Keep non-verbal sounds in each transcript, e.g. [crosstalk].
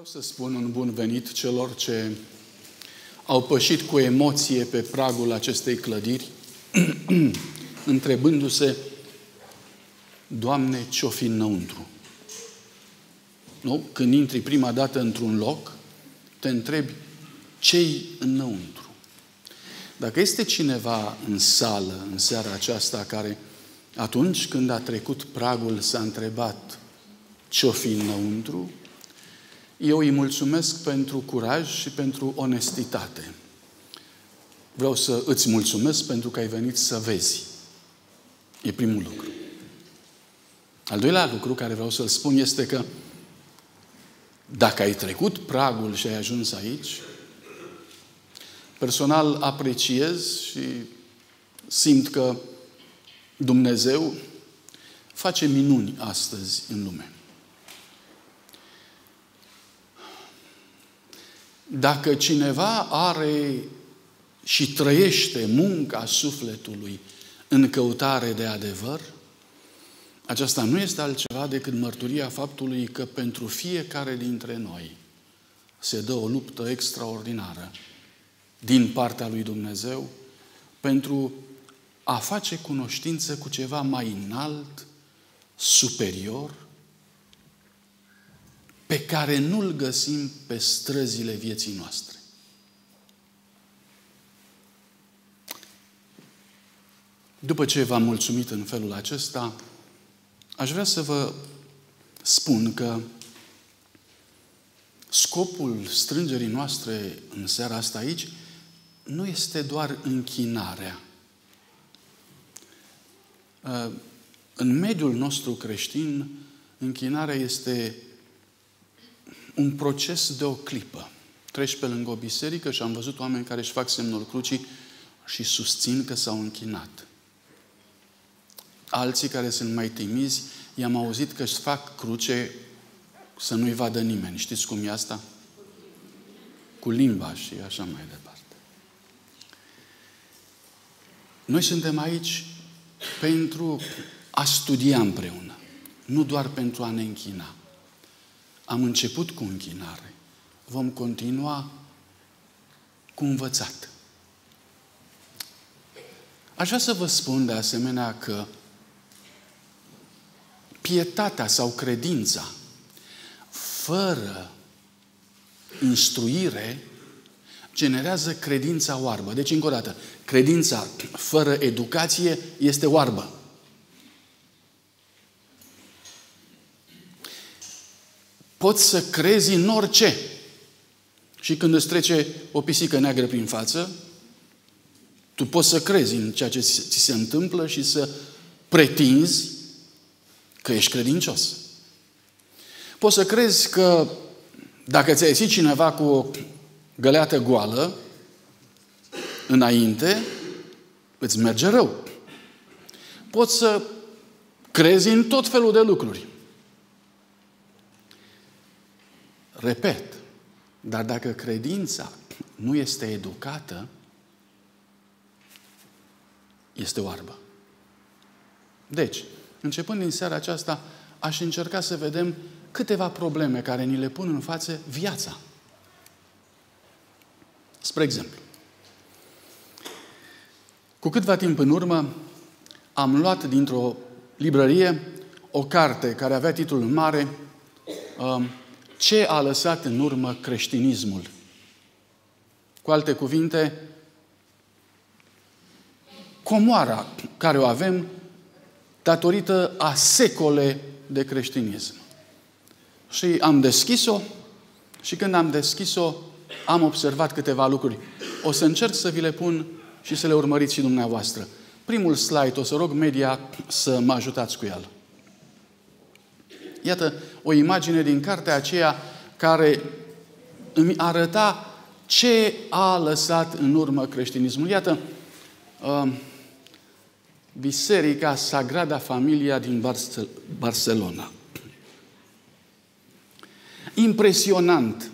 Vreau să spun un bun venit celor ce au pășit cu emoție pe pragul acestei clădiri, [clears throat] întrebându-se, Doamne, ce-o fi înăuntru? Nu? Când intri prima dată într-un loc, te întrebi, ce-i înăuntru? Dacă este cineva în sală, în seara aceasta, care atunci când a trecut pragul s-a întrebat ce-o fi înăuntru, eu îi mulțumesc pentru curaj și pentru onestitate. Vreau să îți mulțumesc pentru că ai venit să vezi. E primul lucru. Al doilea lucru care vreau să-l spun este că dacă ai trecut pragul și ai ajuns aici, personal apreciez și simt că Dumnezeu face minuni astăzi în lume. Dacă cineva are și trăiește munca sufletului în căutare de adevăr, aceasta nu este altceva decât mărturia faptului că pentru fiecare dintre noi se dă o luptă extraordinară din partea lui Dumnezeu pentru a face cunoștință cu ceva mai înalt, superior, pe care nu-l găsim pe străzile vieții noastre. După ce v-am mulțumit în felul acesta, aș vrea să vă spun că scopul strângerii noastre în seara asta aici nu este doar închinarea. În mediul nostru creștin, închinarea este un proces de o clipă. Treci pe lângă o biserică și am văzut oameni care își fac semnul crucii și susțin că s-au închinat. Alții care sunt mai timizi, i-am auzit că își fac cruce să nu-i vadă nimeni. Știți cum e asta? Cu limba și așa mai departe. Noi suntem aici pentru a studia împreună, nu doar pentru a ne închina. Am început cu închinare. Vom continua cu învățat. Aș vrea să vă spun de asemenea că pietatea sau credința fără instruire generează credința oarbă. Deci, încă o dată, credința fără educație este oarbă. Poți să crezi în orice. Și când îți trece o pisică neagră prin față, tu poți să crezi în ceea ce ți se întâmplă și să pretinzi că ești credincios. Poți să crezi că dacă ți-a ieșit cineva cu o găleată goală înainte, îți merge rău. Poți să crezi în tot felul de lucruri. Repet, dar dacă credința nu este educată, este oarbă. Deci, începând din seara aceasta, aș încerca să vedem câteva probleme care ni le pun în față viața. Spre exemplu, cu câtva timp în urmă am luat dintr-o librărie o carte care avea titlul mare um, Ce a lăsat în urmă creștinismul? Cu alte cuvinte, comoara care o avem datorită a secole de creștinism. Și am deschis-o și când am deschis-o, am observat câteva lucruri. O să încerc să vi le pun și să le urmăriți și dumneavoastră. Primul slide, o să rog media să mă ajutați cu el. Iată o imagine din cartea aceea care îmi arăta ce a lăsat în urmă creștinismul. Iată, uh, Biserica Sagrada Familia din Barcelona. Impresionant.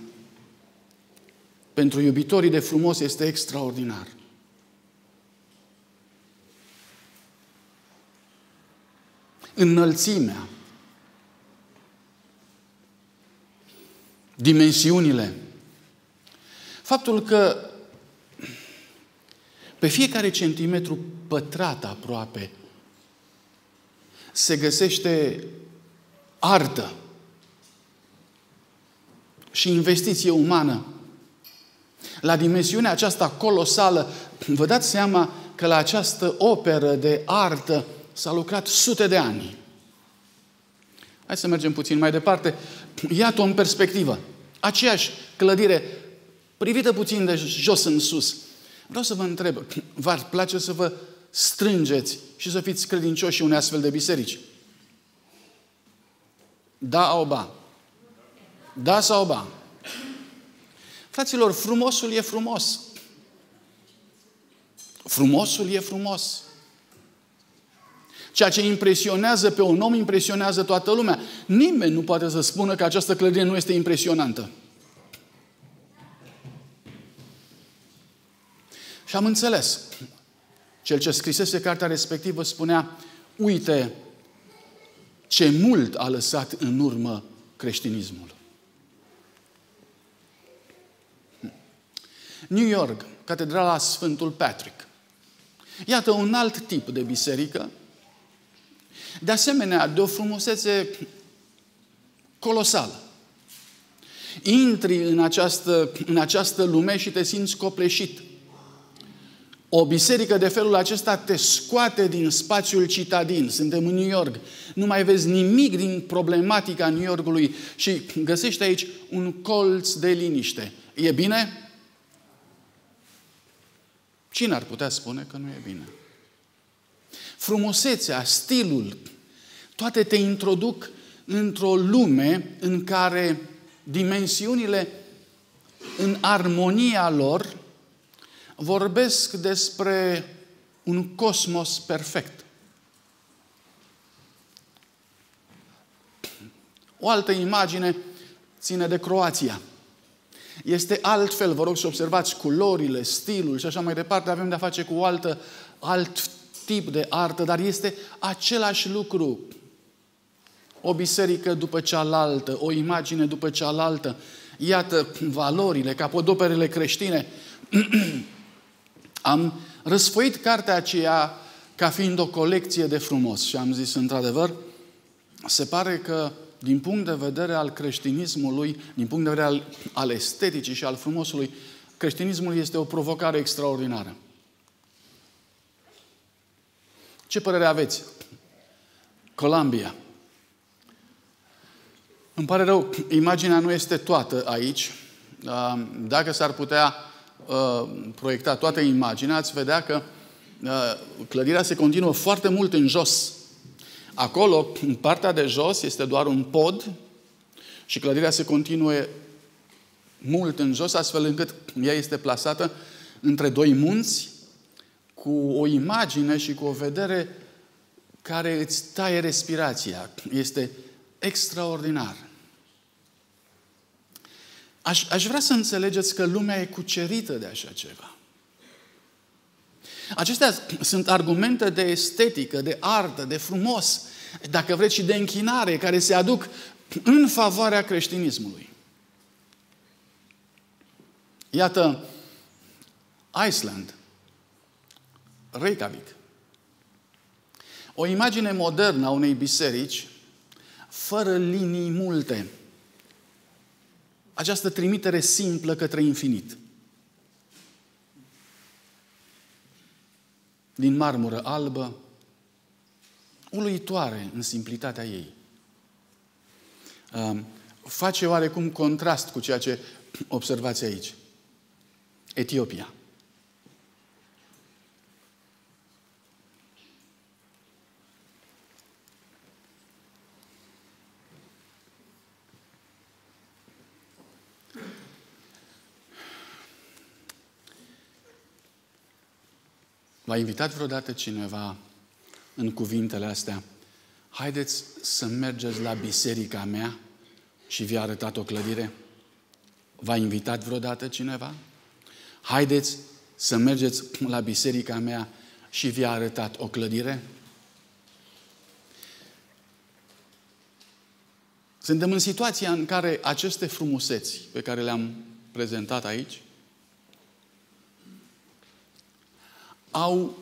Pentru iubitorii de frumos este extraordinar. Înălțimea. Dimensiunile. Faptul că pe fiecare centimetru pătrat aproape se găsește artă și investiție umană. La dimensiunea aceasta colosală, vă dați seama că la această operă de artă s-a lucrat sute de ani. Hai să mergem puțin mai departe. Iată-o în perspectivă. Aceeași clădire, privită puțin de jos în sus. Vreau să vă întreb, [clears throat] v-ar place să vă strângeți și să fiți credincioși unei astfel de biserici? Da sau ba? Da sau ba? Fraților, frumosul e frumos. Frumosul e frumos. Ceea ce impresionează pe un om, impresionează toată lumea. Nimeni nu poate să spună că această clădire nu este impresionantă. Și am înțeles. Cel ce scrisese cartea respectivă spunea, uite ce mult a lăsat în urmă creștinismul. New York, Catedrala Sfântul Patrick. Iată un alt tip de biserică, de asemenea, de o frumusețe colosală. Intri în această, în această lume și te simți copleșit. O biserică de felul acesta te scoate din spațiul citadin. Suntem în New York. Nu mai vezi nimic din problematica New Yorkului și găsești aici un colț de liniște. E bine? Cine ar putea spune că nu e bine? Frumusețea, stilul, toate te introduc într-o lume în care dimensiunile în armonia lor vorbesc despre un cosmos perfect. O altă imagine ține de Croația. Este altfel, vă rog să observați culorile, stilul și așa mai departe. Avem de-a face cu o altă, alt tip de artă, dar este același lucru. O biserică după cealaltă, o imagine după cealaltă. Iată valorile, capodoperele creștine. [clears throat] Am răsfoit cartea aceea ca fiind o colecție de frumos și am zis, într-adevăr, se pare că din punct de vedere al creștinismului, din punct de vedere al, al esteticii și al frumosului, creștinismul este o provocare extraordinară. Ce părere aveți? Columbia. Îmi pare rău, imaginea nu este toată aici. Dacă s-ar putea uh, proiecta toată imaginea, ați vedea că uh, clădirea se continuă foarte mult în jos. Acolo, în partea de jos, este doar un pod și clădirea se continuă mult în jos, astfel încât ea este plasată între doi munți cu o imagine și cu o vedere care îți taie respirația. Este extraordinar. Aș, aș vrea să înțelegeți că lumea e cucerită de așa ceva. Acestea sunt argumente de estetică, de artă, de frumos, dacă vreți și de închinare, care se aduc în favoarea creștinismului. Iată, Iceland, Reykjavik. O imagine modernă a unei biserici, fără linii multe. Această trimitere simplă către infinit. din marmură albă, uluitoare în simplitatea ei. Face oarecum contrast cu ceea ce observați aici. Etiopia. V-a invitat vreodată cineva în cuvintele astea? Haideți să mergeți la biserica mea și vi-a arătat o clădire? V-a invitat vreodată cineva? Haideți să mergeți la biserica mea și vi-a arătat o clădire? Suntem în situația în care aceste frumuseți pe care le-am prezentat aici au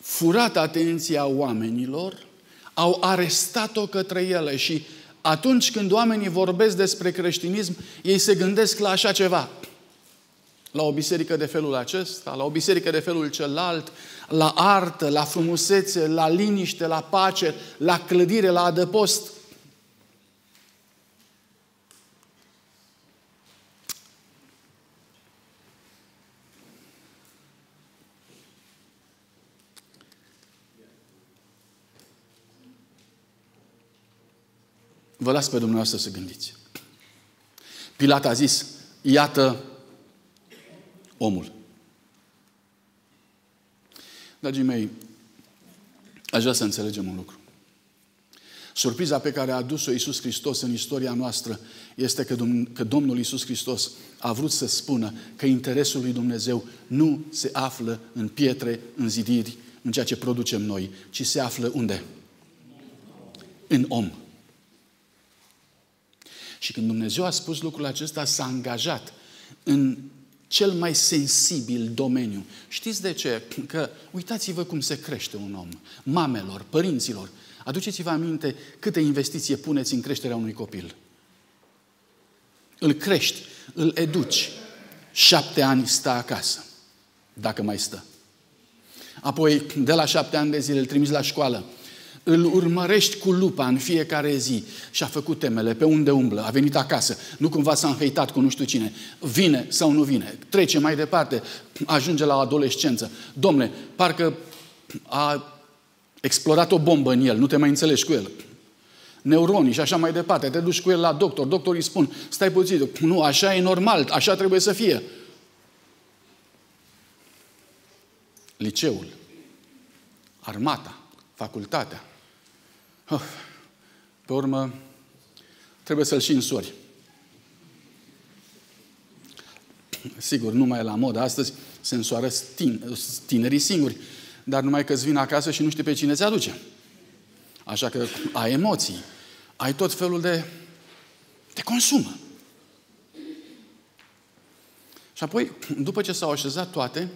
furat atenția oamenilor, au arestat-o către ele și atunci când oamenii vorbesc despre creștinism, ei se gândesc la așa ceva. La o biserică de felul acesta, la o biserică de felul celălalt, la artă, la frumusețe, la liniște, la pace, la clădire, la adăpost. Vă las pe dumneavoastră să gândiți. Pilat a zis, iată omul. Dragii mei, aș vrea să înțelegem un lucru. Surpriza pe care a adus-o Iisus Hristos în istoria noastră este că, că Domnul Iisus Hristos a vrut să spună că interesul lui Dumnezeu nu se află în pietre, în zidiri, în ceea ce producem noi, ci se află unde? În om. Și când Dumnezeu a spus lucrul acesta, s-a angajat în cel mai sensibil domeniu. Știți de ce? Că uitați-vă cum se crește un om. Mamelor, părinților, aduceți-vă aminte câte investiție puneți în creșterea unui copil. Îl crești, îl educi. Șapte ani stă acasă, dacă mai stă. Apoi, de la șapte ani de zile, îl trimiți la școală îl urmărești cu lupa în fiecare zi și a făcut temele, pe unde umblă, a venit acasă, nu cumva s-a înhăitat cu nu știu cine, vine sau nu vine, trece mai departe, ajunge la adolescență. Domne, parcă a explodat o bombă în el, nu te mai înțelegi cu el. Neuronii și așa mai departe, te duci cu el la doctor, doctorii spun, stai puțin, nu, așa e normal, așa trebuie să fie. Liceul, armata, facultatea, pe urmă, trebuie să-l și însori. Sigur, nu mai e la modă. Astăzi se însoară tinerii singuri. Dar numai că îți vin acasă și nu știi pe cine ți aduce. Așa că ai emoții. Ai tot felul de... te consumă. Și apoi, după ce s-au așezat toate,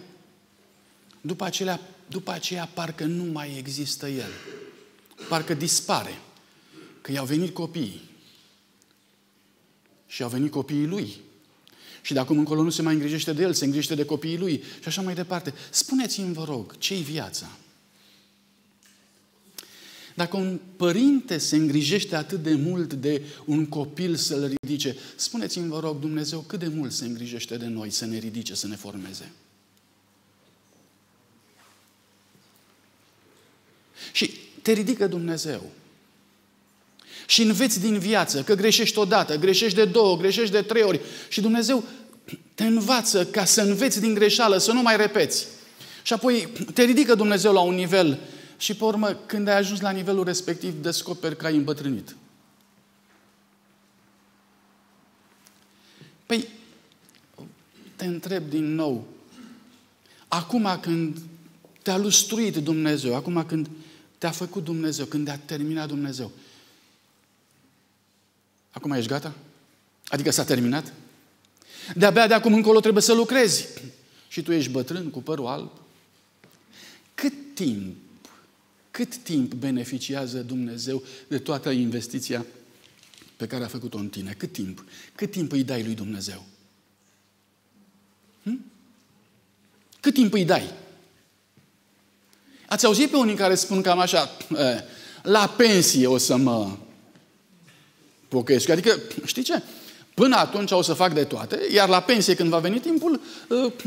după, acelea, după aceea parcă nu mai există el parcă dispare. Că i-au venit copiii. Și au venit copiii lui. Și de acum încolo nu se mai îngrijește de el, se îngrijește de copiii lui și așa mai departe. Spuneți-mi, vă rog, ce-i viața? Dacă un părinte se îngrijește atât de mult de un copil să-l ridice, spuneți-mi, vă rog, Dumnezeu, cât de mult se îngrijește de noi să ne ridice, să ne formeze? Și te ridică Dumnezeu. Și înveți din viață că greșești odată, greșești de două, greșești de trei ori. Și Dumnezeu te învață ca să înveți din greșeală, să nu mai repeți. Și apoi te ridică Dumnezeu la un nivel și pe urmă, când ai ajuns la nivelul respectiv, descoperi că ai îmbătrânit. Păi, te întreb din nou, acum când te-a lustruit Dumnezeu, acum când te-a făcut Dumnezeu, când te-a terminat Dumnezeu. Acum ești gata? Adică s-a terminat? De-abia de acum încolo trebuie să lucrezi. Și tu ești bătrân cu părul alb. Cât timp, cât timp beneficiază Dumnezeu de toată investiția pe care a făcut-o în tine? Cât timp? Cât timp îi dai lui Dumnezeu? Hm? Cât timp îi dai? Ați auzit pe unii care spun cam așa, la pensie o să mă pocăiesc. Adică, știi ce? Până atunci o să fac de toate, iar la pensie, când va veni timpul,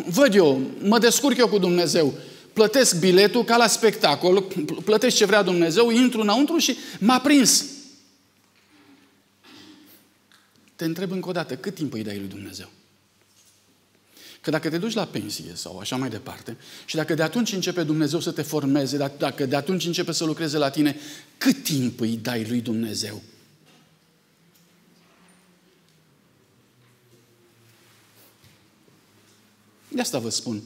văd eu, mă descurc eu cu Dumnezeu. Plătesc biletul ca la spectacol, plătesc ce vrea Dumnezeu, intru înăuntru și m-a prins. Te întreb încă o dată, cât timp îi dai lui Dumnezeu? Că dacă te duci la pensie sau așa mai departe, și dacă de atunci începe Dumnezeu să te formeze, dacă de atunci începe să lucreze la tine, cât timp îi dai lui Dumnezeu? De asta vă spun.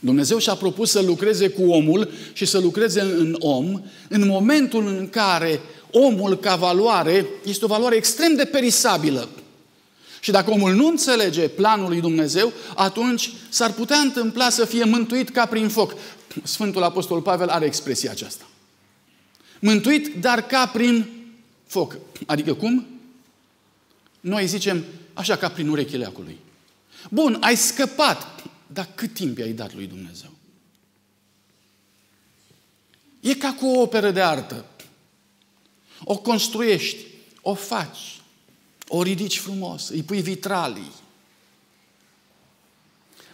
Dumnezeu și-a propus să lucreze cu omul și să lucreze în om în momentul în care omul ca valoare este o valoare extrem de perisabilă. Și dacă omul nu înțelege planul lui Dumnezeu, atunci s-ar putea întâmpla să fie mântuit ca prin foc. Sfântul Apostol Pavel are expresia aceasta. Mântuit, dar ca prin foc. Adică cum? Noi zicem așa ca prin urechile acului. Bun, ai scăpat, dar cât timp i-ai dat lui Dumnezeu? E ca cu o operă de artă. O construiești, o faci, o ridici frumos, îi pui vitralii,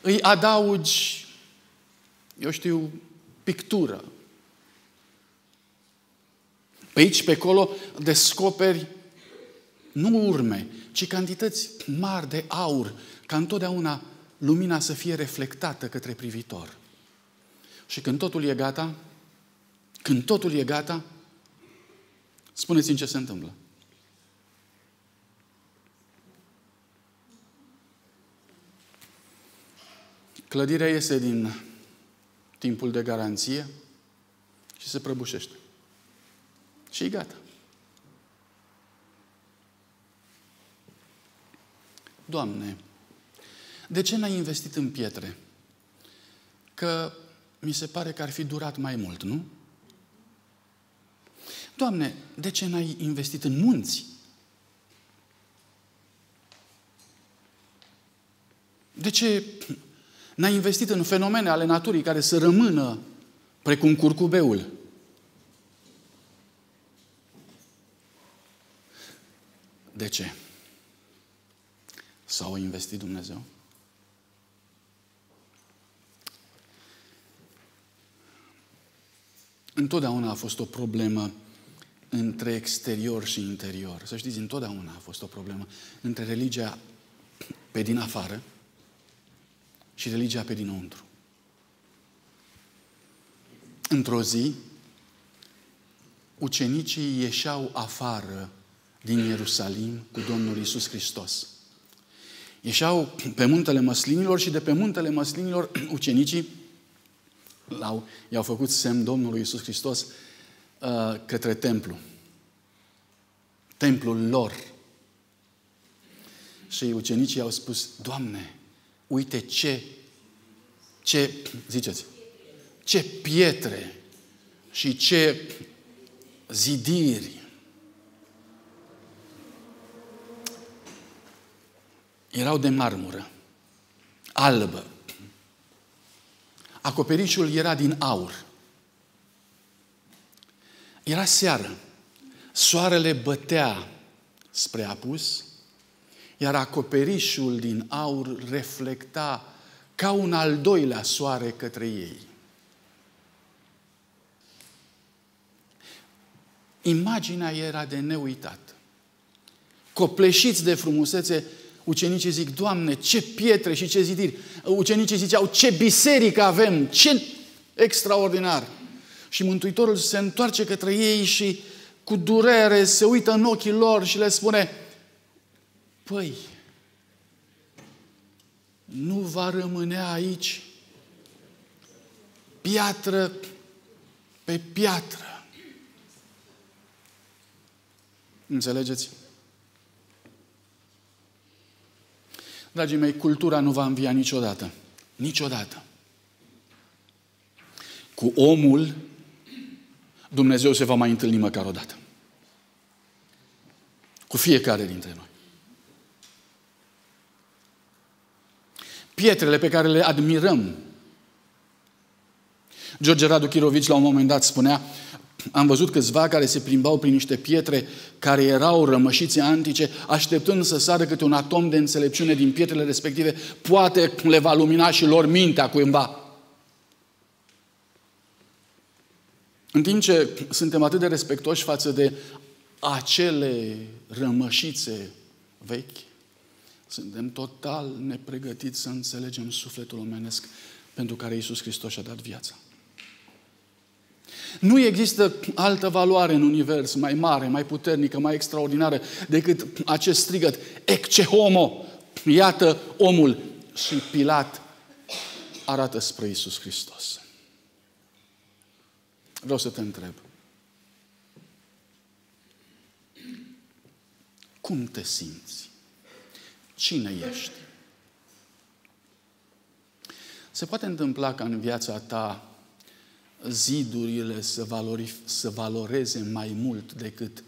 îi adaugi, eu știu, pictură. Pe aici, pe acolo, descoperi nu urme, ci cantități mari de aur, ca întotdeauna lumina să fie reflectată către privitor. Și când totul e gata, când totul e gata, spuneți-mi ce se întâmplă. Clădirea iese din timpul de garanție și se prăbușește. Și e gata. Doamne, de ce n-ai investit în pietre? Că mi se pare că ar fi durat mai mult, nu? Doamne, de ce n-ai investit în munți? De ce n-ai investit în fenomene ale naturii care să rămână precum curcubeul? De ce? S-au investit Dumnezeu? Întotdeauna a fost o problemă între exterior și interior. Să știți, întotdeauna a fost o problemă între religia pe din afară și religia pe dinăuntru. Într-o zi, ucenicii ieșeau afară din Ierusalim cu Domnul Isus Hristos. Ieșeau pe muntele măslinilor și de pe muntele măslinilor [clears throat] ucenicii l-au, i-au făcut semn Domnului Isus Hristos uh, către templu. Templul lor. Și ucenicii au spus, Doamne, uite ce, ce, ziceți, ce pietre și ce zidiri. Erau de marmură, albă. Acoperișul era din aur. Era seară. Soarele bătea spre apus, iar acoperișul din aur reflecta ca un al doilea soare către ei. Imaginea era de neuitat. Copleșiți de frumusețe, ucenicii zic, Doamne, ce pietre și ce zidiri. Ucenicii ziceau, ce biserică avem, ce extraordinar. Și Mântuitorul se întoarce către ei și cu durere se uită în ochii lor și le spune, păi, nu va rămâne aici piatră pe piatră. Înțelegeți? Dragii mei, cultura nu va învia niciodată. Niciodată. Cu omul, Dumnezeu se va mai întâlni măcar o dată. Cu fiecare dintre noi. Pietrele pe care le admirăm. George Radu Chirovici la un moment dat spunea am văzut câțiva care se plimbau prin niște pietre care erau rămășițe antice, așteptând să sară câte un atom de înțelepciune din pietrele respective, poate le va lumina și lor mintea cuiva. În timp ce suntem atât de respectoși față de acele rămășițe vechi, suntem total nepregătiți să înțelegem sufletul omenesc pentru care Iisus Hristos și-a dat viața. Nu există altă valoare în univers mai mare, mai puternică, mai extraordinară decât acest strigăt, ecce homo, iată omul. Și Pilat arată spre Isus Hristos. Vreau să te întreb. Cum te simți? Cine ești? Se poate întâmpla ca în viața ta zidurile să, valori, să valoreze mai mult decât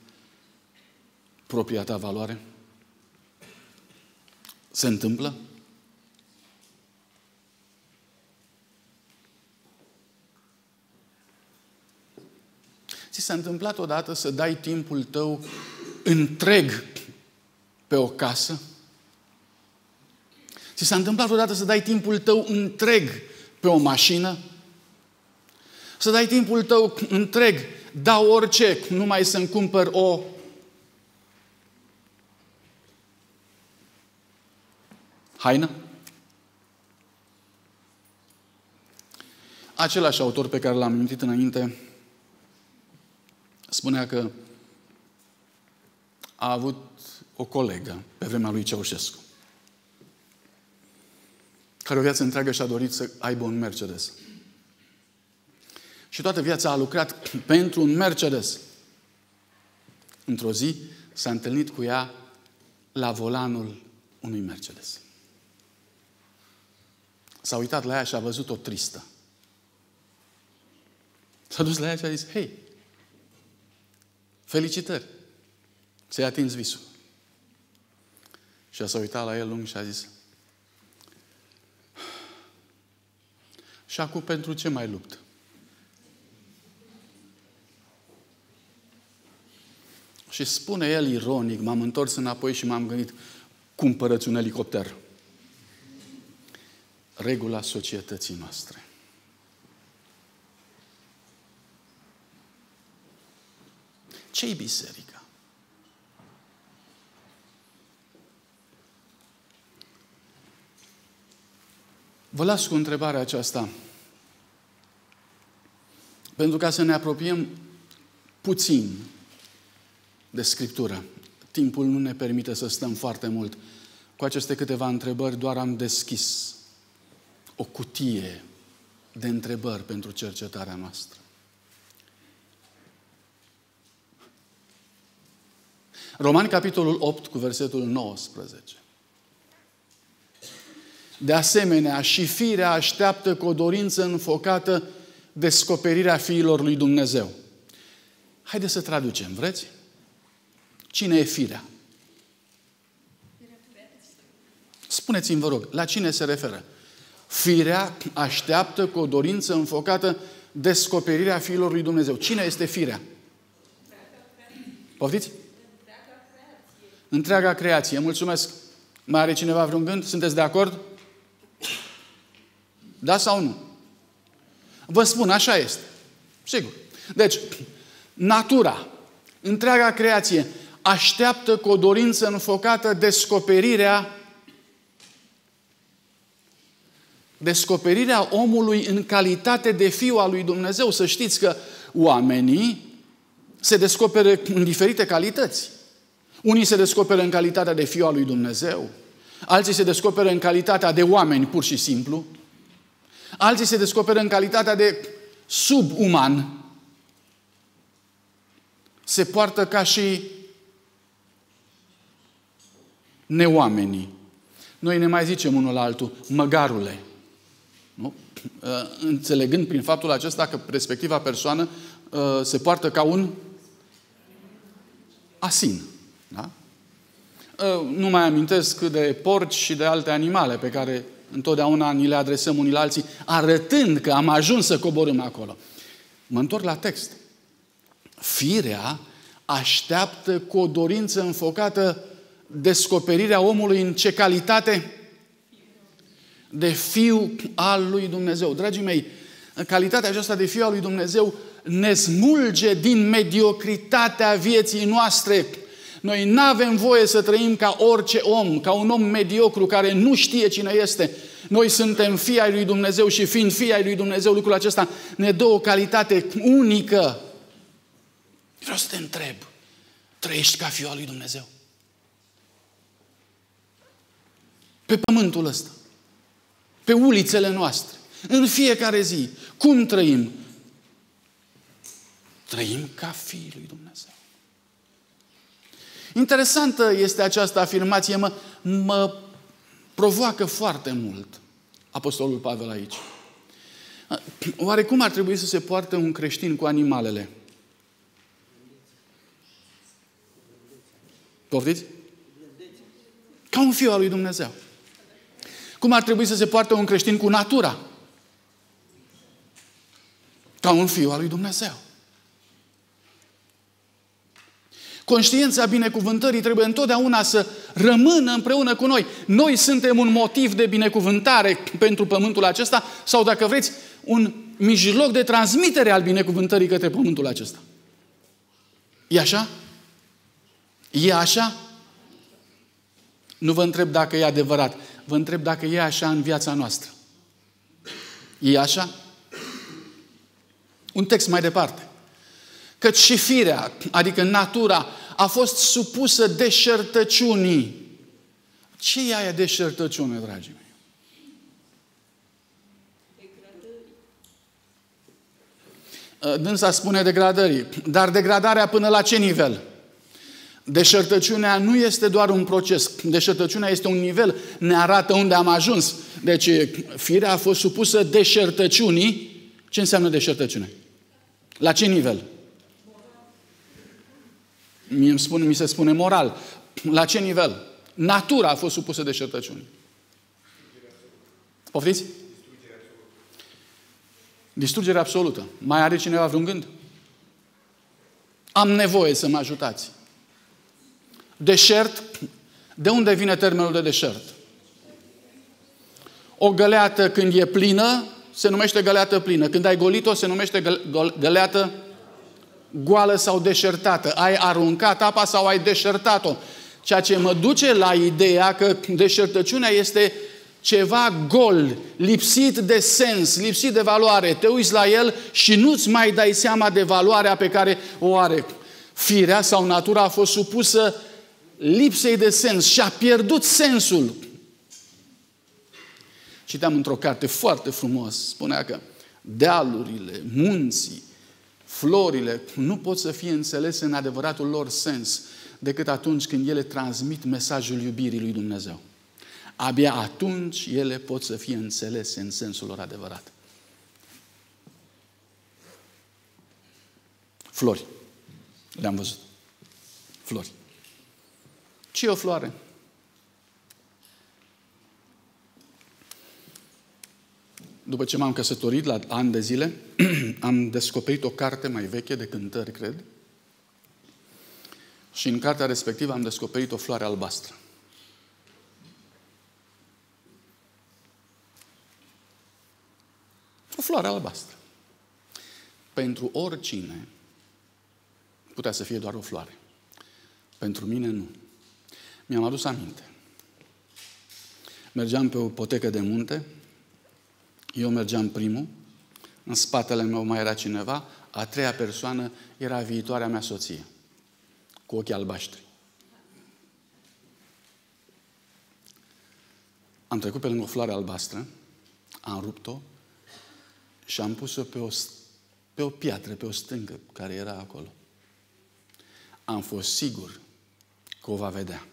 propria ta valoare? Se întâmplă? Ți s-a întâmplat odată să dai timpul tău întreg pe o casă? Ți s-a întâmplat odată să dai timpul tău întreg pe o mașină? Să dai timpul tău întreg, dau orice, numai să-mi cumpăr o haină? Același autor pe care l-am amintit înainte spunea că a avut o colegă pe vremea lui Ceaușescu care o viață întreagă și-a dorit să aibă un Mercedes. Și toată viața a lucrat [clears throat] pentru un Mercedes. Într-o zi s-a întâlnit cu ea la volanul unui Mercedes. S-a uitat la ea și a văzut-o tristă. S-a dus la ea și a zis, hei, felicitări, ți-ai atins visul. Și a s-a uitat la el lung și a zis, și acum pentru ce mai lupt? Și spune el ironic, m-am întors înapoi și m-am gândit, cumpărăți un elicopter. Regula societății noastre. Ce-i biserica? Vă las cu întrebarea aceasta. Pentru ca să ne apropiem puțin de Scriptură. Timpul nu ne permite să stăm foarte mult. Cu aceste câteva întrebări doar am deschis o cutie de întrebări pentru cercetarea noastră. Romani, capitolul 8, cu versetul 19. De asemenea, și firea așteaptă cu o dorință înfocată descoperirea fiilor lui Dumnezeu. Haideți să traducem, vreți? Cine e firea? Spuneți-mi, vă rog, la cine se referă? Firea așteaptă cu o dorință înfocată descoperirea fiilor lui Dumnezeu. Cine este firea? Poftiți? Întreaga creație. Mulțumesc. Mai are cineva vreun gând? Sunteți de acord? Da sau nu? Vă spun, așa este. Sigur. Deci, natura, întreaga creație, așteaptă cu o dorință înfocată descoperirea descoperirea omului în calitate de fiu al lui Dumnezeu. Să știți că oamenii se descoperă în diferite calități. Unii se descoperă în calitatea de fiu al lui Dumnezeu, alții se descoperă în calitatea de oameni, pur și simplu, alții se descoperă în calitatea de subuman. Se poartă ca și neoamenii. Noi ne mai zicem unul la altul, măgarule. Nu? [clears throat] Uh, înțelegând prin faptul acesta că respectiva persoană uh, se poartă ca un asin. Da? Uh, nu mai amintesc de porci și de alte animale pe care întotdeauna ni le adresăm unii la alții, arătând că am ajuns să coborâm acolo. Mă întorc la text. Firea așteaptă cu o dorință înfocată descoperirea omului în ce calitate? De fiu al lui Dumnezeu. Dragii mei, calitatea aceasta de fiu al lui Dumnezeu ne smulge din mediocritatea vieții noastre. Noi nu avem voie să trăim ca orice om, ca un om mediocru care nu știe cine este. Noi suntem fii ai lui Dumnezeu și fiind fii ai lui Dumnezeu, lucrul acesta ne dă o calitate unică. Vreau să te întreb, trăiești ca fiul al lui Dumnezeu? pe pământul ăsta, pe ulițele noastre, în fiecare zi. Cum trăim? Trăim ca fiii lui Dumnezeu. Interesantă este această afirmație, mă, mă provoacă foarte mult Apostolul Pavel aici. Oare cum ar trebui să se poarte un creștin cu animalele? Poftiți? Ca un fiu al lui Dumnezeu. Cum ar trebui să se poarte un creștin cu natura? Ca un fiu al lui Dumnezeu. Conștiința binecuvântării trebuie întotdeauna să rămână împreună cu noi. Noi suntem un motiv de binecuvântare pentru pământul acesta sau, dacă vreți, un mijloc de transmitere al binecuvântării către pământul acesta. E așa? E așa? Nu vă întreb dacă e adevărat. Vă întreb dacă e așa în viața noastră. E așa? Un text mai departe. Căci și firea, adică natura, a fost supusă deșertăciunii. Ce e aia deșertăciune, dragii mei? Dânsa spune degradării. Dar degradarea până la ce nivel? Deșertăciunea nu este doar un proces. Deșertăciunea este un nivel, ne arată unde am ajuns. Deci, firea a fost supusă deșertăciunii. Ce înseamnă deșertăciune? La ce nivel? Mie îmi spune, mi se spune moral. La ce nivel? Natura a fost supusă deșertăciunii. Poftiți? Distrugere absolută. Mai are cineva vreun gând? Am nevoie să mă ajutați. Deșert, de unde vine termenul de deșert? O găleată când e plină, se numește găleată plină. Când ai golit-o, se numește găleată goală sau deșertată. Ai aruncat apa sau ai deșertat-o. Ceea ce mă duce la ideea că deșertăciunea este ceva gol, lipsit de sens, lipsit de valoare. Te uiți la el și nu-ți mai dai seama de valoarea pe care o are. Firea sau natura a fost supusă lipsei de sens și a pierdut sensul. Citeam într-o carte foarte frumos, spunea că dealurile, munții, florile nu pot să fie înțelese în adevăratul lor sens decât atunci când ele transmit mesajul iubirii lui Dumnezeu. Abia atunci ele pot să fie înțelese în sensul lor adevărat. Flori. Le-am văzut. Flori. Ce e o floare? După ce m-am căsătorit la ani de zile, [clears throat] am descoperit o carte mai veche de cântări, cred. Și în cartea respectivă am descoperit o floare albastră. O floare albastră. Pentru oricine putea să fie doar o floare. Pentru mine nu. Mi-am adus aminte. Mergeam pe o potecă de munte, eu mergeam primul, în spatele meu mai era cineva, a treia persoană era viitoarea mea soție, cu ochii albaștri. Am trecut pe lângă o floare albastră, am rupt-o și am pus-o pe o, pe o piatră, pe o stâncă care era acolo. Am fost sigur că o va vedea.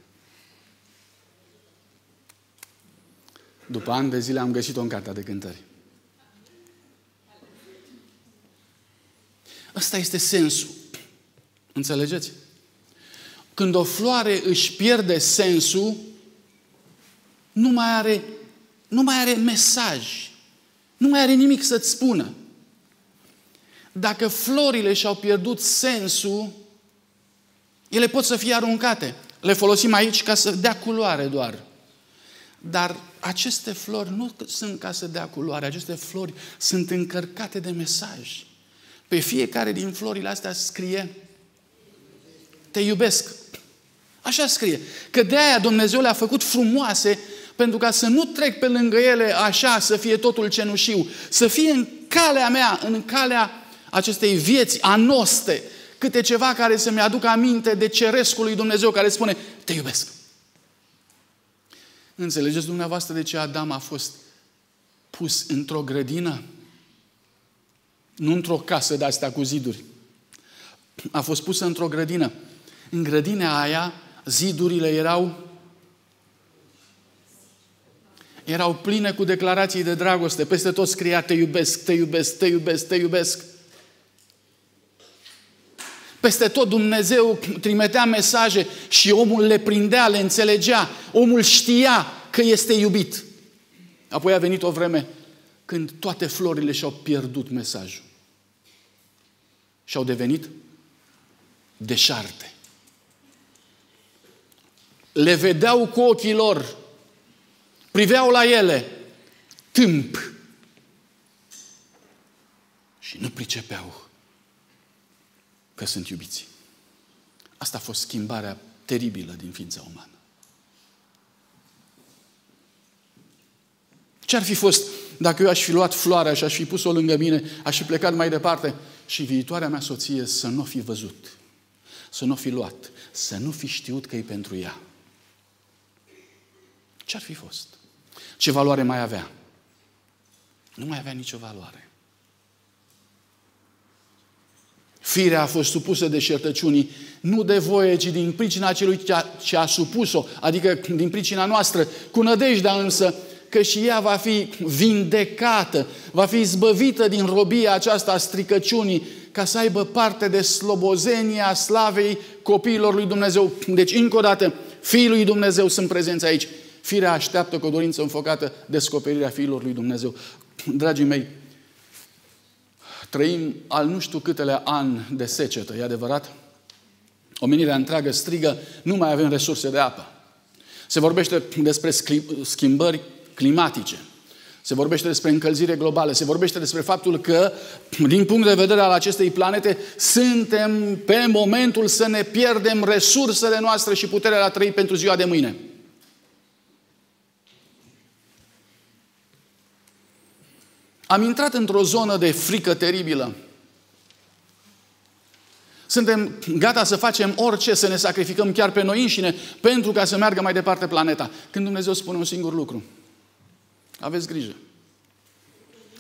După ani de zile am găsit-o în cartea de cântări. Ăsta este sensul. Înțelegeți? Când o floare își pierde sensul, nu mai are, nu mai are mesaj. Nu mai are nimic să-ți spună. Dacă florile și-au pierdut sensul, ele pot să fie aruncate. Le folosim aici ca să dea culoare doar. Dar aceste flori nu sunt ca să dea culoare, aceste flori sunt încărcate de mesaj. Pe fiecare din florile astea scrie Te iubesc. Așa scrie. Că de aia Dumnezeu le-a făcut frumoase pentru ca să nu trec pe lângă ele așa, să fie totul cenușiu, să fie în calea mea, în calea acestei vieți anoste, câte ceva care să-mi aducă aminte de cerescul lui Dumnezeu care spune, te iubesc. Înțelegeți dumneavoastră de ce Adam a fost pus într-o grădină? Nu într-o casă de astea cu ziduri. A fost pusă într-o grădină. În grădina aia zidurile erau erau pline cu declarații de dragoste. Peste tot scria te iubesc, te iubesc, te iubesc, te iubesc. Peste tot Dumnezeu trimitea mesaje și omul le prindea, le înțelegea. Omul știa că este iubit. Apoi a venit o vreme când toate florile și-au pierdut mesajul. Și au devenit deșarte. Le vedeau cu ochii lor, priveau la ele timp și nu pricepeau că sunt iubiți. Asta a fost schimbarea teribilă din ființa umană. Ce ar fi fost dacă eu aș fi luat floarea și aș fi pus-o lângă mine, aș fi plecat mai departe și viitoarea mea soție să nu fi văzut, să nu fi luat, să nu fi știut că e pentru ea. Ce ar fi fost? Ce valoare mai avea? Nu mai avea nicio valoare. Firea a fost supusă deșertăciunii, nu de voie, ci din pricina celui ce a, ce a supus-o, adică din pricina noastră, cu nădejdea însă că și ea va fi vindecată, va fi zbăvită din robia aceasta a stricăciunii, ca să aibă parte de slobozenia slavei copiilor lui Dumnezeu. Deci, încă o dată, fiii lui Dumnezeu sunt prezenți aici. Firea așteaptă cu o dorință înfocată descoperirea fiilor lui Dumnezeu. Dragii mei, trăim al nu știu câtele ani de secetă, e adevărat? Omenirea întreagă strigă, nu mai avem resurse de apă. Se vorbește despre schimbări climatice. Se vorbește despre încălzire globală, se vorbește despre faptul că, din punct de vedere al acestei planete, suntem pe momentul să ne pierdem resursele noastre și puterea la trăi pentru ziua de mâine. Am intrat într-o zonă de frică teribilă. Suntem gata să facem orice, să ne sacrificăm chiar pe noi înșine, pentru ca să meargă mai departe planeta. Când Dumnezeu spune un singur lucru. Aveți grijă.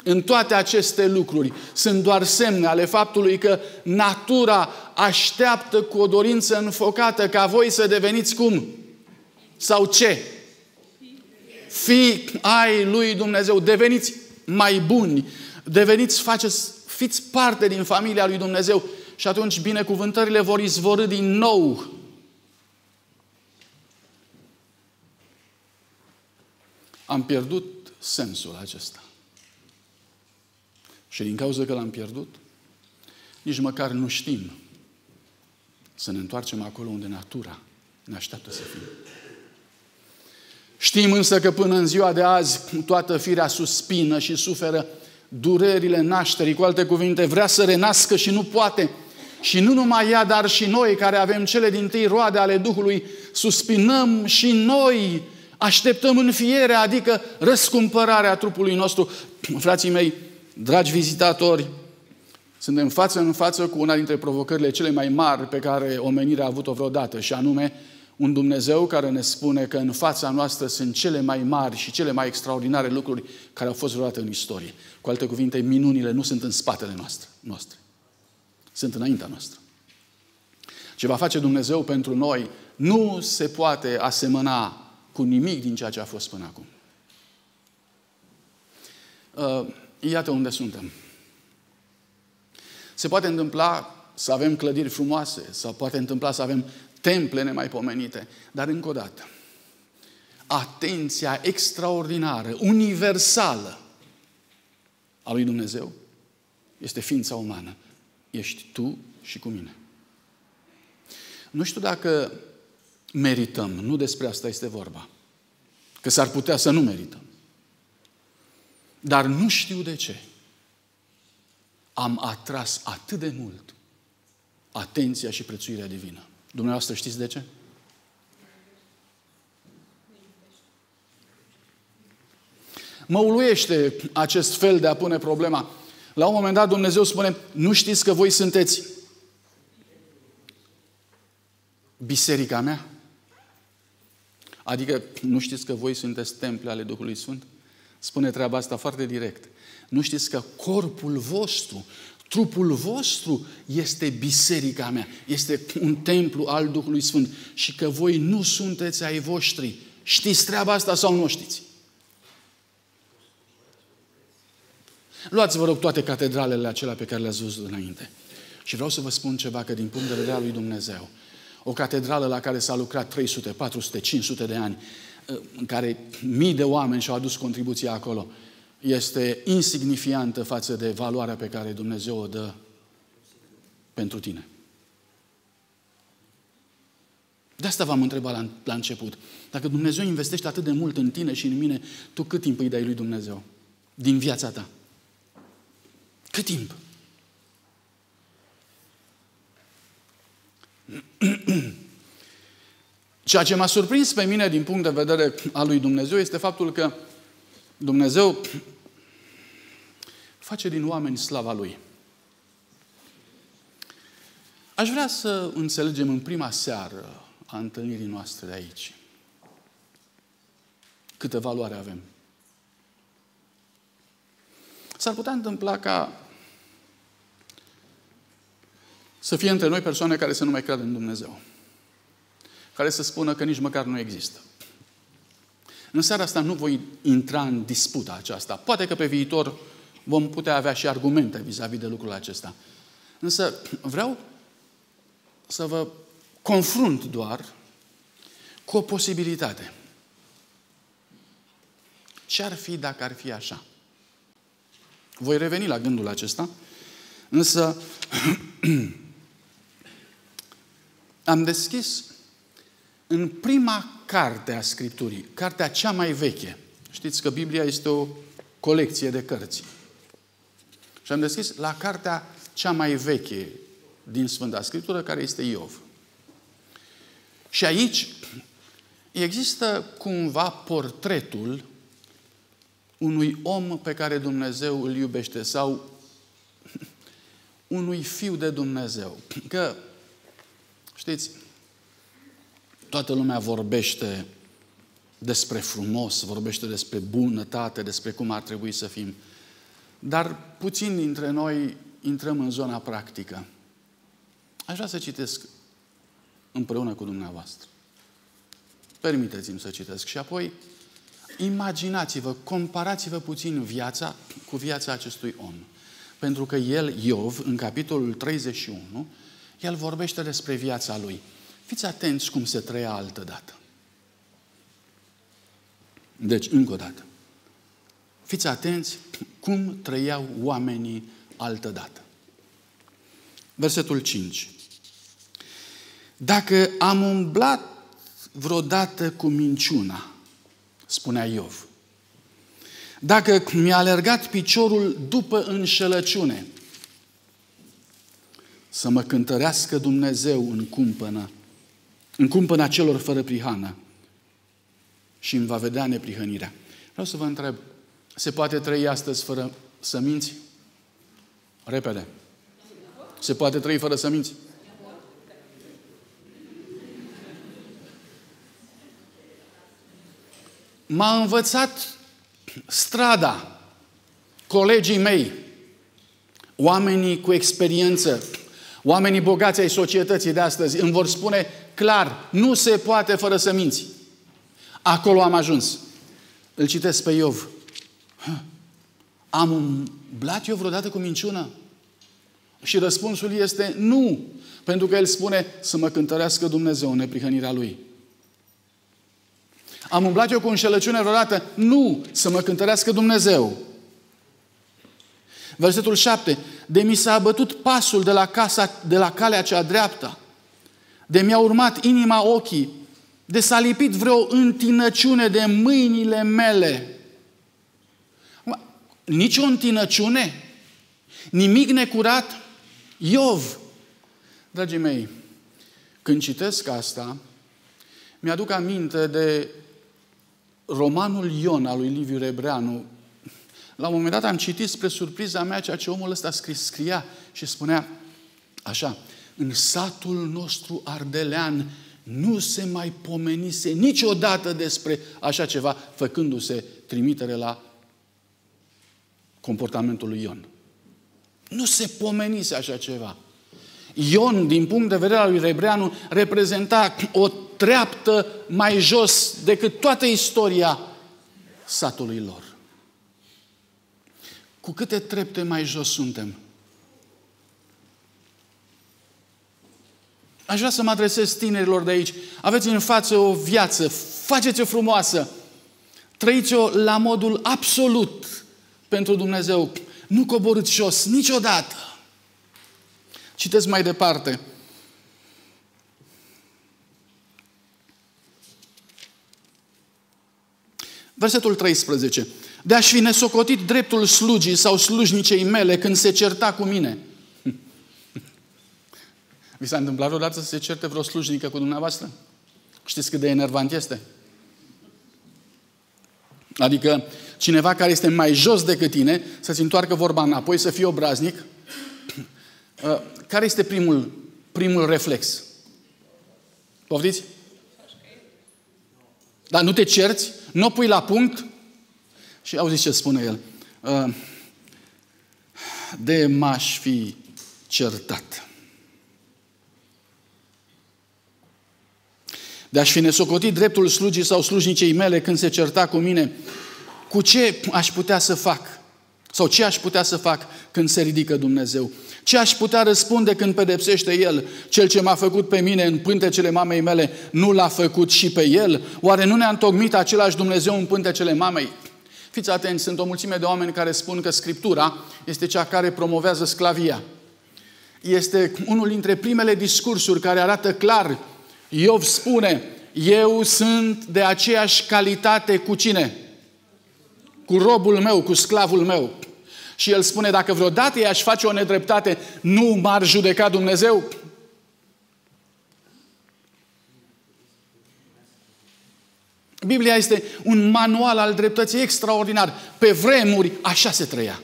În toate aceste lucruri sunt doar semne ale faptului că natura așteaptă cu o dorință înfocată ca voi să deveniți cum? Sau ce? Fii ai lui Dumnezeu. Deveniți mai buni. Deveniți, faceți, fiți parte din familia lui Dumnezeu și atunci binecuvântările vor izvorâ din nou. Am pierdut sensul acesta. Și din cauza că l-am pierdut, nici măcar nu știm să ne întoarcem acolo unde natura ne așteaptă să fim. Știm însă că până în ziua de azi toată firea suspină și suferă durerile nașterii. Cu alte cuvinte, vrea să renască și nu poate. Și nu numai ea, dar și noi care avem cele din tâi roade ale Duhului, suspinăm și noi, așteptăm înfierea, adică răscumpărarea trupului nostru. [clears throat] Frații mei, dragi vizitatori, suntem față în față cu una dintre provocările cele mai mari pe care omenirea a avut-o vreodată, și anume un Dumnezeu care ne spune că în fața noastră sunt cele mai mari și cele mai extraordinare lucruri care au fost vreodată în istorie. Cu alte cuvinte, minunile nu sunt în spatele noastre, noastre. Sunt înaintea noastră. Ce va face Dumnezeu pentru noi nu se poate asemăna cu nimic din ceea ce a fost până acum. Uh, iată unde suntem. Se poate întâmpla să avem clădiri frumoase, sau poate întâmpla să avem temple nemaipomenite. Dar încă o dată, atenția extraordinară, universală a lui Dumnezeu este ființa umană. Ești tu și cu mine. Nu știu dacă merităm, nu despre asta este vorba. Că s-ar putea să nu merităm. Dar nu știu de ce am atras atât de mult atenția și prețuirea divină. Dumneavoastră știți de ce? Mă uluiește acest fel de a pune problema. La un moment dat Dumnezeu spune, nu știți că voi sunteți biserica mea? Adică nu știți că voi sunteți temple ale Duhului Sfânt? Spune treaba asta foarte direct. Nu știți că corpul vostru, Trupul vostru este biserica mea, este un templu al Duhului Sfânt și că voi nu sunteți ai voștri. Știți treaba asta sau nu știți? Luați, vă rog, toate catedralele acelea pe care le-ați văzut înainte. Și vreau să vă spun ceva, că din punct de vedere al lui Dumnezeu, o catedrală la care s-a lucrat 300, 400, 500 de ani, în care mii de oameni și-au adus contribuția acolo, este insignifiantă față de valoarea pe care Dumnezeu o dă pentru tine. De asta v-am întrebat la, la început. Dacă Dumnezeu investește atât de mult în tine și în mine, tu cât timp îi dai lui Dumnezeu? Din viața ta. Cât timp? [clears throat] Ceea ce m-a surprins pe mine din punct de vedere al lui Dumnezeu este faptul că Dumnezeu face din oameni slava Lui. Aș vrea să înțelegem în prima seară a întâlnirii noastre de aici câtă valoare avem. S-ar putea întâmpla ca să fie între noi persoane care să nu mai creadă în Dumnezeu. Care să spună că nici măcar nu există. În seara asta nu voi intra în disputa aceasta. Poate că pe viitor vom putea avea și argumente vis-a-vis de lucrul acesta. Însă vreau să vă confrunt doar cu o posibilitate. Ce ar fi dacă ar fi așa? Voi reveni la gândul acesta, însă [clears throat] am deschis în prima carte a Scripturii, cartea cea mai veche. Știți că Biblia este o colecție de cărți. Și am deschis la cartea cea mai veche din Sfânta Scriptură, care este Iov. Și aici există cumva portretul unui om pe care Dumnezeu îl iubește sau [laughs] unui fiu de Dumnezeu. Că, știți, toată lumea vorbește despre frumos, vorbește despre bunătate, despre cum ar trebui să fim. Dar puțin dintre noi intrăm în zona practică. Aș vrea să citesc împreună cu dumneavoastră. Permiteți-mi să citesc. Și apoi, imaginați-vă, comparați-vă puțin viața cu viața acestui om. Pentru că el, Iov, în capitolul 31, el vorbește despre viața lui. Fiți atenți cum se trăia altă dată. Deci, încă o dată. Fiți atenți cum trăiau oamenii altă dată. Versetul 5. Dacă am umblat vreodată cu minciuna, spunea Iov, dacă mi-a alergat piciorul după înșelăciune, să mă cântărească Dumnezeu în cumpănă, în cumpăna celor fără prihană și îmi va vedea neprihănirea. Vreau să vă întreb, se poate trăi astăzi fără să minți? Repede. Se poate trăi fără să minți? M-a învățat strada, colegii mei, oamenii cu experiență, oamenii bogați ai societății de astăzi îmi vor spune clar, nu se poate fără să minți. Acolo am ajuns. Îl citesc pe Iov. Am umblat eu vreodată cu minciună? Și răspunsul este nu. Pentru că el spune să mă cântărească Dumnezeu în neprihănirea Lui. Am umblat eu cu înșelăciune vreodată? Nu. Să mă cântărească Dumnezeu. Versetul 7. De mi s-a abătut pasul de la, casa, de la calea cea dreaptă. De mi-a urmat inima ochii. De s-a lipit vreo întinăciune de mâinile mele. Nici o întinăciune? Nimic necurat? Iov. Dragii mei, când citesc asta, mi-aduc aminte de romanul Ion al lui Liviu Rebreanu. La un moment dat am citit spre surpriza mea ceea ce omul ăsta scria și spunea așa, în satul nostru ardelean nu se mai pomenise niciodată despre așa ceva, făcându-se trimitere la comportamentul lui Ion. Nu se pomenise așa ceva. Ion, din punct de vedere al lui Rebreanu, reprezenta o treaptă mai jos decât toată istoria satului lor. Cu câte trepte mai jos suntem? Aș vrea să mă adresez tinerilor de aici. Aveți în față o viață, faceți-o frumoasă, trăiți-o la modul absolut pentru Dumnezeu. Nu coborâți jos niciodată. Citesc mai departe. Versetul 13. De a-și fi nesocotit dreptul slugii sau slujnicei mele când se certa cu mine. [laughs] Vi s-a întâmplat vreodată să se certe vreo slujnică cu dumneavoastră? Știți cât de enervant este? Adică cineva care este mai jos decât tine să-ți întoarcă vorba înapoi, să fie obraznic. [clears throat] Uh, care este primul, primul reflex? Poftiți? Dar nu te cerți, nu o pui la punct și auziți ce spune el. Uh, de m-aș fi certat. De a-și fi nesocotit dreptul slugii sau slujnicei mele când se certa cu mine, cu ce aș putea să fac? Sau ce aș putea să fac când se ridică Dumnezeu? Ce aș putea răspunde când pedepsește El? Cel ce m-a făcut pe mine în pântecele mamei mele, nu l-a făcut și pe El? Oare nu ne-a întocmit același Dumnezeu în pântecele mamei? Fiți atenți, sunt o mulțime de oameni care spun că Scriptura este cea care promovează sclavia. Este unul dintre primele discursuri care arată clar. Iov spune, eu sunt de aceeași calitate cu cine? Cu robul meu, cu sclavul meu. Și el spune, dacă vreodată i-aș face o nedreptate, nu m-ar judeca Dumnezeu? Biblia este un manual al dreptății extraordinar. Pe vremuri așa se trăia.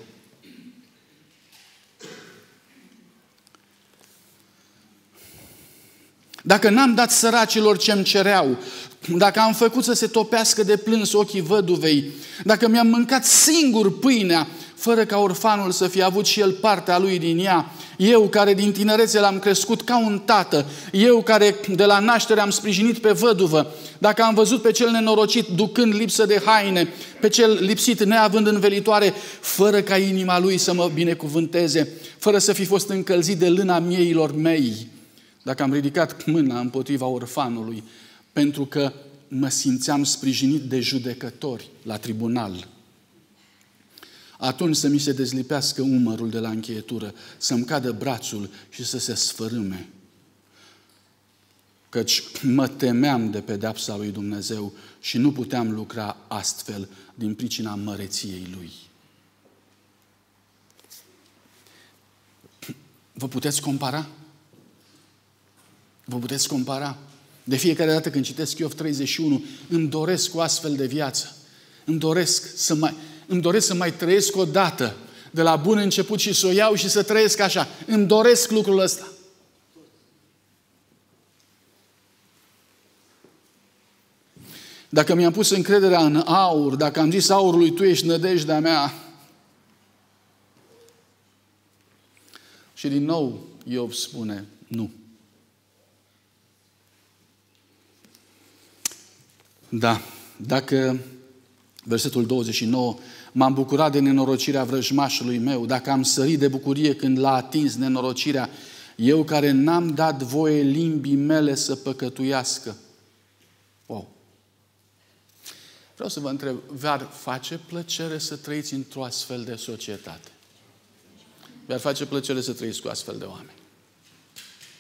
Dacă n-am dat săracilor ce-mi cereau, dacă am făcut să se topească de plâns ochii văduvei, dacă mi-am mâncat singur pâinea fără ca orfanul să fie avut și el partea lui din ea. Eu care din tinerețe l-am crescut ca un tată, eu care de la naștere am sprijinit pe văduvă, dacă am văzut pe cel nenorocit ducând lipsă de haine, pe cel lipsit neavând învelitoare, fără ca inima lui să mă binecuvânteze, fără să fi fost încălzit de lâna mieilor mei, dacă am ridicat mâna împotriva orfanului, pentru că mă simțeam sprijinit de judecători la tribunal, atunci să mi se dezlipească umărul de la încheietură, să-mi cadă brațul și să se sfărâme. Căci mă temeam de pedepsa lui Dumnezeu și nu puteam lucra astfel din pricina măreției Lui. Vă puteți compara? Vă puteți compara? De fiecare dată când citesc Iov 31, îmi doresc o astfel de viață. Îmi doresc să mai, îmi doresc să mai trăiesc o dată de la bun început și să o iau și să trăiesc așa. Îmi doresc lucrul ăsta. Dacă mi-am pus încrederea în aur, dacă am zis aurului, tu ești nădejdea mea, și din nou Iov spune, nu. Da, dacă versetul 29, m-am bucurat de nenorocirea vrăjmașului meu, dacă am sărit de bucurie când l-a atins nenorocirea, eu care n-am dat voie limbii mele să păcătuiască. Wow! Vreau să vă întreb, v-ar face plăcere să trăiți într-o astfel de societate? V-ar face plăcere să trăiți cu astfel de oameni?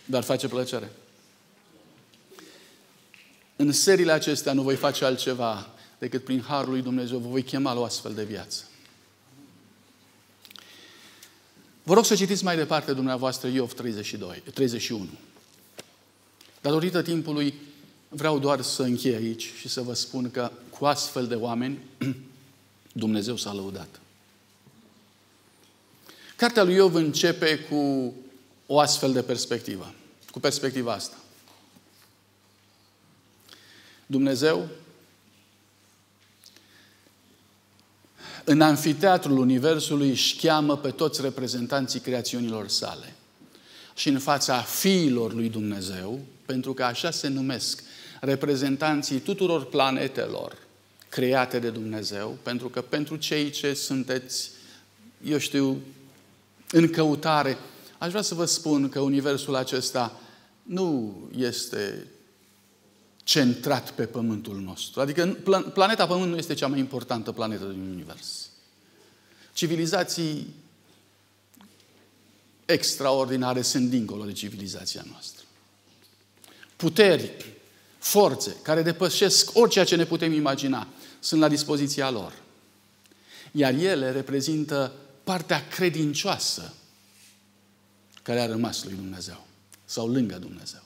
V-ar face plăcere? În seriile acestea nu voi face altceva decât prin Harul lui Dumnezeu vă voi chema la o astfel de viață. Vă rog să citiți mai departe dumneavoastră Iov 32, 31. Datorită timpului vreau doar să închei aici și să vă spun că cu astfel de oameni [clears throat] Dumnezeu s-a lăudat. Cartea lui Iov începe cu o astfel de perspectivă, cu perspectiva asta. Dumnezeu în anfiteatrul Universului își cheamă pe toți reprezentanții creațiunilor sale. Și în fața fiilor lui Dumnezeu, pentru că așa se numesc reprezentanții tuturor planetelor create de Dumnezeu, pentru că pentru cei ce sunteți, eu știu, în căutare, aș vrea să vă spun că Universul acesta nu este centrat pe Pământul nostru. Adică planeta Pământ nu este cea mai importantă planetă din Univers. Civilizații extraordinare sunt dincolo de civilizația noastră. Puteri, forțe care depășesc orice ce ne putem imagina sunt la dispoziția lor. Iar ele reprezintă partea credincioasă care a rămas lui Dumnezeu sau lângă Dumnezeu.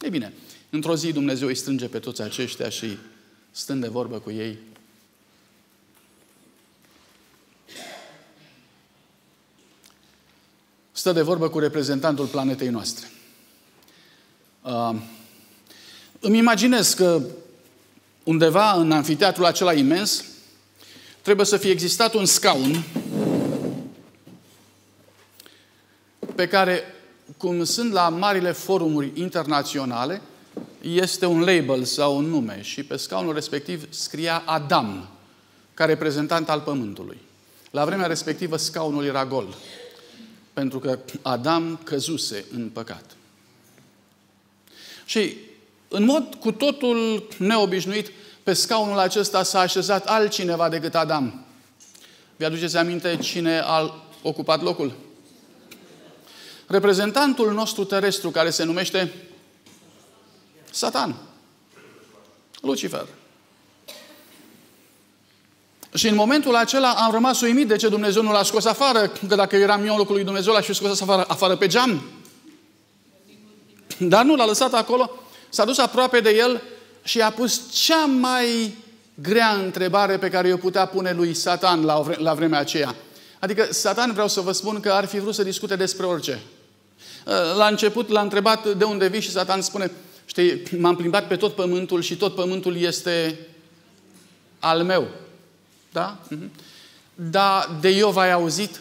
Ei bine, într-o zi Dumnezeu îi strânge pe toți aceștia și stând de vorbă cu ei, stă de vorbă cu reprezentantul planetei noastre. Uh, îmi imaginez că undeva în anfiteatrul acela imens trebuie să fie existat un scaun pe care, cum sunt la marile forumuri internaționale, este un label sau un nume și pe scaunul respectiv scria Adam, ca reprezentant al Pământului. La vremea respectivă scaunul era gol, pentru că Adam căzuse în păcat. Și în mod cu totul neobișnuit, pe scaunul acesta s-a așezat altcineva decât Adam. Vi aduceți aminte cine a ocupat locul? Reprezentantul nostru terestru, care se numește Satan. Lucifer. Și în momentul acela am rămas uimit de ce Dumnezeu nu l-a scos afară, că dacă eram eu în locul lui Dumnezeu, l-aș fi scos afară, afară pe geam. Dar nu, l-a lăsat acolo, s-a dus aproape de el și a pus cea mai grea întrebare pe care o putea pune lui Satan la, vre- la vremea aceea. Adică Satan, vreau să vă spun că ar fi vrut să discute despre orice. La început l-a întrebat de unde vii și Satan spune, știi, m-am plimbat pe tot pământul și tot pământul este al meu. Da? Mhm. Dar de Iov ai auzit?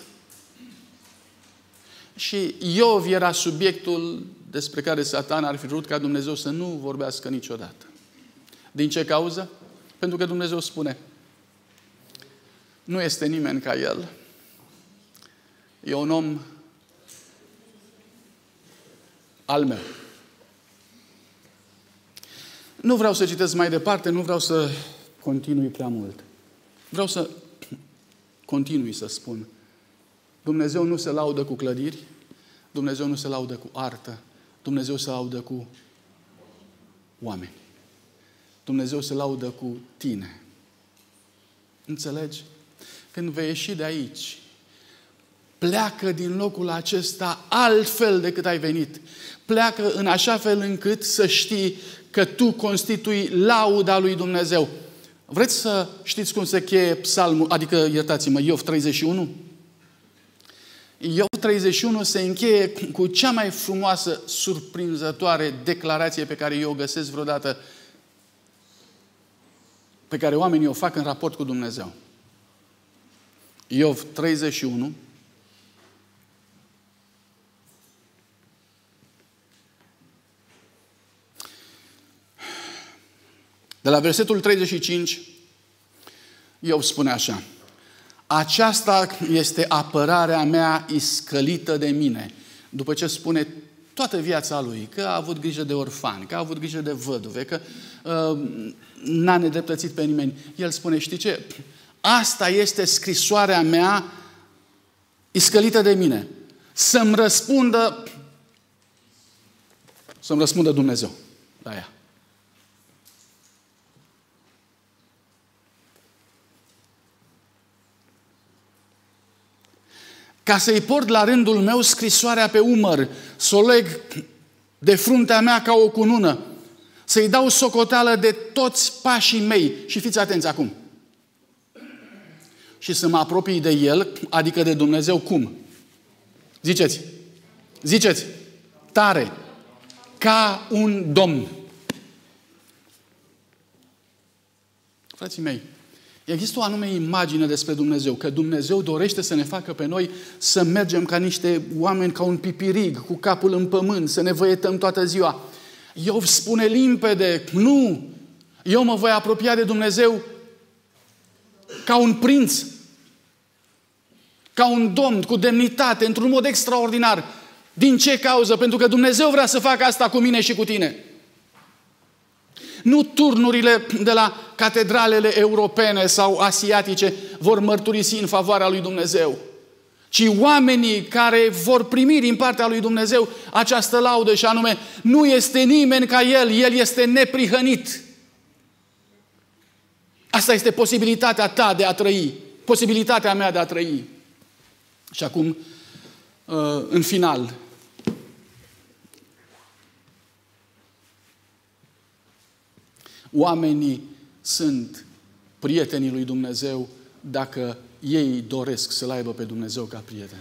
Și Iov era subiectul despre care Satan ar fi vrut ca Dumnezeu să nu vorbească niciodată. Din ce cauză? Pentru că Dumnezeu spune, nu este nimeni ca el. E un om al meu. Nu vreau să citesc mai departe, nu vreau să continui prea mult. Vreau să continui să spun. Dumnezeu nu se laudă cu clădiri, Dumnezeu nu se laudă cu artă, Dumnezeu se laudă cu oameni. Dumnezeu se laudă cu tine. Înțelegi? Când vei ieși de aici, pleacă din locul acesta altfel decât ai venit. Pleacă în așa fel încât să știi că tu constitui lauda lui Dumnezeu. Vreți să știți cum se cheie psalmul, adică, iertați-mă, Iov 31? Iov 31 se încheie cu cea mai frumoasă, surprinzătoare declarație pe care eu o găsesc vreodată, pe care oamenii o fac în raport cu Dumnezeu. Iov 31, De la versetul 35, eu spune așa. Aceasta este apărarea mea iscălită de mine. După ce spune toată viața lui, că a avut grijă de orfani, că a avut grijă de văduve, că uh, n-a nedreptățit pe nimeni. El spune, știi ce? Asta este scrisoarea mea iscălită de mine. Să-mi răspundă să-mi răspundă Dumnezeu la ea. Ca să-i port la rândul meu scrisoarea pe umăr, să o leg de fruntea mea ca o cunună, să-i dau socoteală de toți pașii mei. Și fiți atenți acum. Și să mă apropii de El, adică de Dumnezeu, cum? Ziceți. Ziceți. Tare. Ca un domn. Frații mei, Există o anume imagine despre Dumnezeu, că Dumnezeu dorește să ne facă pe noi să mergem ca niște oameni, ca un pipirig, cu capul în pământ, să ne văietăm toată ziua. Iov spune limpede, nu, eu mă voi apropia de Dumnezeu ca un prinț, ca un domn, cu demnitate, într-un mod extraordinar. Din ce cauză? Pentru că Dumnezeu vrea să facă asta cu mine și cu tine. Nu turnurile de la catedralele europene sau asiatice vor mărturisi în favoarea lui Dumnezeu, ci oamenii care vor primi din partea lui Dumnezeu această laudă și anume, nu este nimeni ca El, El este neprihănit. Asta este posibilitatea ta de a trăi, posibilitatea mea de a trăi. Și acum, uh, în final, Oamenii sunt prietenii lui Dumnezeu dacă ei doresc să-L aibă pe Dumnezeu ca prieten.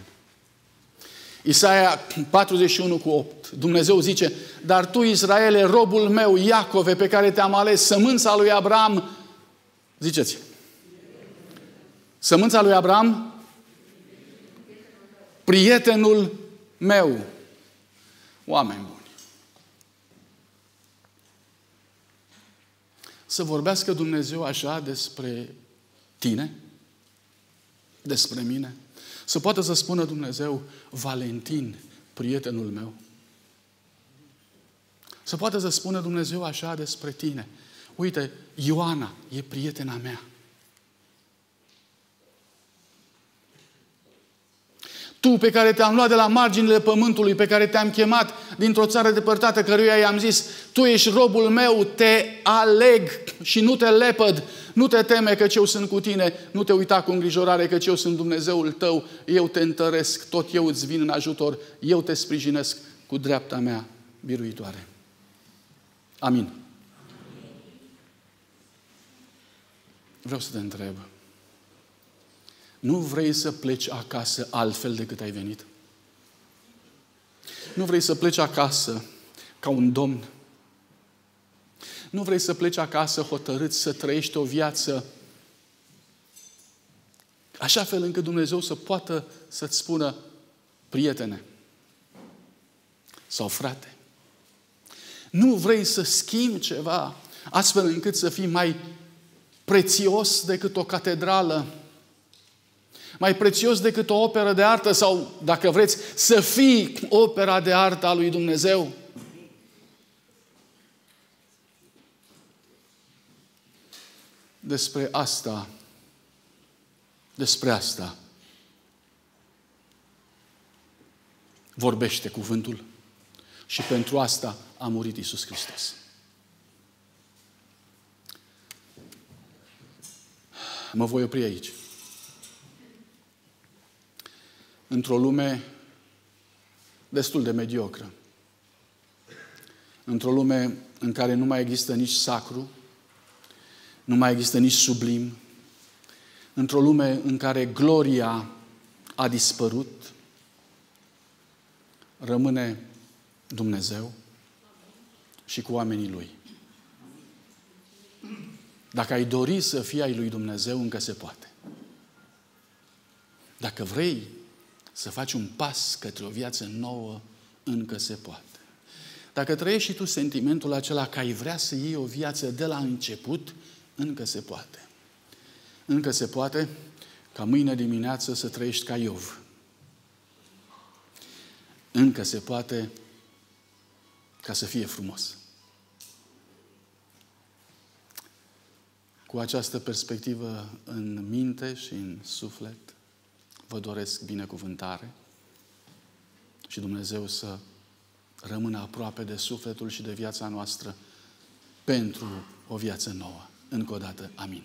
Isaia 41 cu 8. Dumnezeu zice, dar tu, Israele, robul meu, Iacove, pe care te-am ales, sămânța lui Abraham, ziceți, sămânța lui Abraham, prietenul meu. Oameni buni. Să vorbească Dumnezeu așa despre tine, despre mine, să poată să spună Dumnezeu, Valentin, prietenul meu. Să poată să spună Dumnezeu așa despre tine. Uite, Ioana e prietena mea. Tu pe care te-am luat de la marginile pământului, pe care te-am chemat dintr-o țară depărtată, căruia i-am zis, tu ești robul meu, te aleg și nu te lepăd, nu te teme că eu sunt cu tine, nu te uita cu îngrijorare că eu sunt Dumnezeul tău, eu te întăresc, tot eu îți vin în ajutor, eu te sprijinesc cu dreapta mea biruitoare. Amin. Vreau să te întreb, nu vrei să pleci acasă altfel decât ai venit? Nu vrei să pleci acasă ca un domn? Nu vrei să pleci acasă hotărât să trăiești o viață așa fel încât Dumnezeu să poată să-ți spună prietene sau frate. Nu vrei să schimbi ceva astfel încât să fii mai prețios decât o catedrală mai prețios decât o operă de artă sau, dacă vreți, să fii opera de artă a lui Dumnezeu. Despre asta, despre asta vorbește cuvântul și pentru asta a murit Isus Hristos. Mă voi opri aici. Într-o lume destul de mediocră. Într-o lume în care nu mai există nici sacru, nu mai există nici sublim, într-o lume în care gloria a dispărut, rămâne Dumnezeu și cu oamenii Lui. Dacă ai dori să fii ai lui Dumnezeu, încă se poate. Dacă vrei să faci un pas către o viață nouă, încă se poate. Dacă trăiești și tu sentimentul acela că ai vrea să iei o viață de la început, încă se poate. Încă se poate ca mâine dimineață să trăiești ca Iov. Încă se poate ca să fie frumos. Cu această perspectivă în minte și în suflet, vă doresc binecuvântare și Dumnezeu să rămână aproape de sufletul și de viața noastră pentru o viață nouă. Încă o dată, amin.